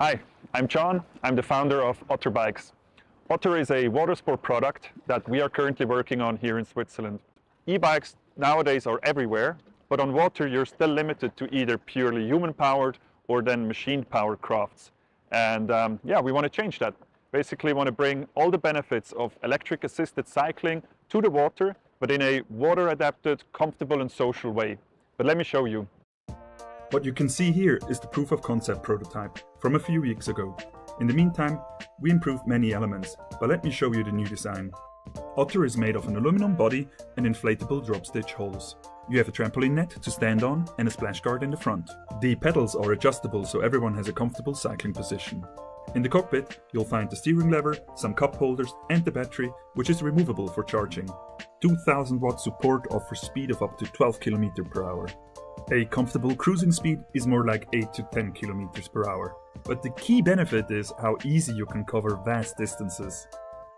Hi, I'm John. I'm the founder of Otter Bikes. Otter is a water sport product that we are currently working on here in Switzerland. E-bikes nowadays are everywhere, but on water you're still limited to either purely human-powered or then machine-powered crafts. And um, yeah, we want to change that. Basically want to bring all the benefits of electric-assisted cycling to the water, but in a water-adapted, comfortable and social way. But let me show you. What you can see here is the proof of concept prototype from a few weeks ago. In the meantime, we improved many elements, but let me show you the new design. Otter is made of an aluminum body and inflatable drop stitch hulls. You have a trampoline net to stand on and a splash guard in the front. The pedals are adjustable so everyone has a comfortable cycling position. In the cockpit, you'll find the steering lever, some cup holders and the battery, which is removable for charging. 2000 watt support offers speed of up to 12 km per hour. A comfortable cruising speed is more like 8 to 10 kilometers per hour. But the key benefit is how easy you can cover vast distances.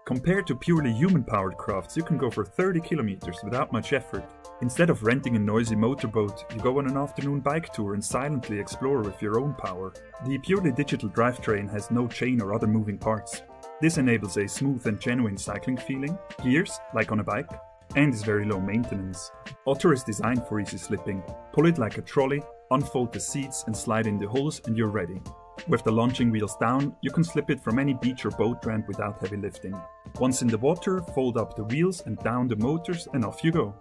Compared to purely human-powered crafts, you can go for 30 kilometers without much effort. Instead of renting a noisy motorboat, you go on an afternoon bike tour and silently explore with your own power. The purely digital drivetrain has no chain or other moving parts. This enables a smooth and genuine cycling feeling, gears, like on a bike, and is very low maintenance. Otter is designed for easy slipping. Pull it like a trolley, unfold the seats and slide in the hulls and you're ready. With the launching wheels down, you can slip it from any beach or boat ramp without heavy lifting. Once in the water, fold up the wheels and down the motors and off you go.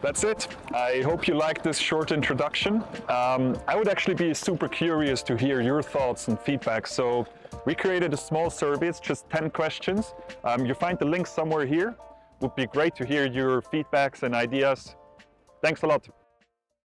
That's it. I hope you liked this short introduction. Um, I would actually be super curious to hear your thoughts and feedback. So we created a small survey, it's just 10 questions. Um, you find the link somewhere here would be great to hear your feedbacks and ideas. Thanks a lot.